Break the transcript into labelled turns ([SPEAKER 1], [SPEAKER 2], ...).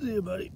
[SPEAKER 1] See you, buddy.